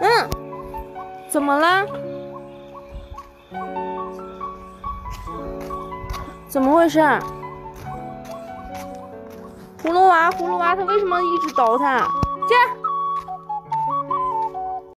嗯，怎么啦？怎么回事？葫芦娃，葫芦娃，他为什么一直捣他？进。